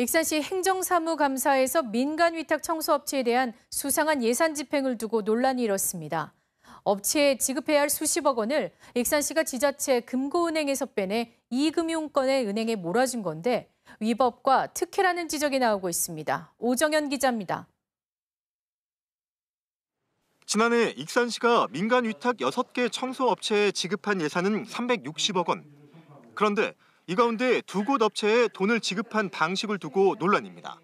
익산시 행정사무감사에서 민간 위탁 청소업체에 대한 수상한 예산 집행을 두고 논란이 일었습니다. 업체에 지급해야 할 수십억 원을 익산시가 지자체 금고은행에서 빼내 이금융권의 은행에 몰아준 건데 위법과 특혜라는 지적이 나오고 있습니다. 오정현 기자입니다. 지난해 익산시가 민간 위탁 6개 청소업체에 지급한 예산은 360억 원. 그런데 이 가운데 두 곳 업체에 돈을 지급한 방식을 두고 논란입니다.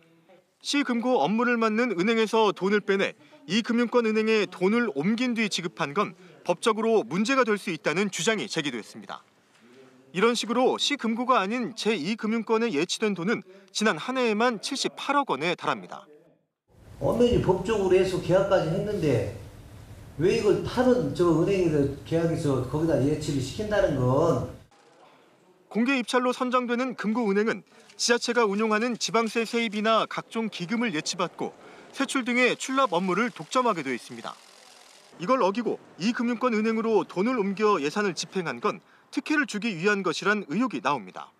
시 금고 업무를 맡는 은행에서 돈을 빼내 이 금융권 은행에 돈을 옮긴 뒤 지급한 건 법적으로 문제가 될 수 있다는 주장이 제기됐습니다. 이런 식으로 시 금고가 아닌 제2금융권에 예치된 돈은 지난 한 해에만 78억 원에 달합니다. 엄연히 법적으로 해서 계약까지 했는데 왜 이걸 다른 저 은행에서 계약해서 거기다 예치를 시킨다는 건 공개 입찰로 선정되는 금고은행은 지자체가 운용하는 지방세 세입이나 각종 기금을 예치받고 세출 등의 출납 업무를 독점하게 돼 있습니다. 이걸 어기고 이 금융권 은행으로 돈을 옮겨 예산을 집행한 건 특혜를 주기 위한 것이란 의혹이 나옵니다.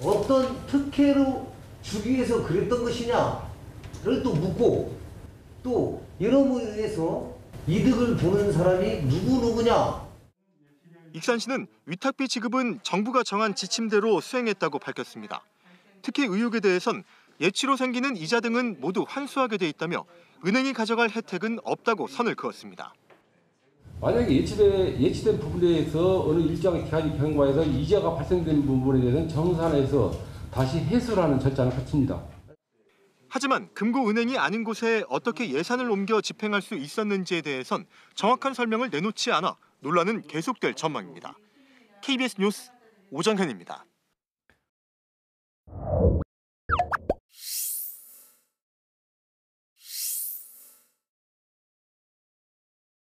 어떤 특혜로 주기 위해서 그랬던 것이냐를 또 묻고 또 여러분에 의해서 이득을 보는 사람이 누구누구냐 익산시는 위탁비 지급은 정부가 정한 지침대로 수행했다고 밝혔습니다. 특히 의혹에 대해선 예치로 생기는 이자 등은 모두 환수하게 돼 있다며 은행이 가져갈 혜택은 없다고 선을 그었습니다. 만약에 예치된, 예치된 부분에 대해서 어느 일정의 기간이 경과해서 이자가 발생된 부분에 대해서는 정산해서 다시 하는 절차를 거칩니다. 하지만 금고은행이 아닌 곳에 어떻게 예산을 옮겨 집행할 수 있었는지에 대해선 정확한 설명을 내놓지 않아 논란은 계속될 전망입니다. KBS 뉴스 오정현입니다.